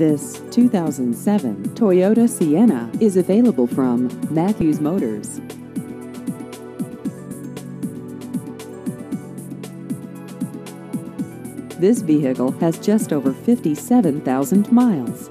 This 2007 Toyota Sienna is available from Matthews Motors. This vehicle has just over 57,000 miles.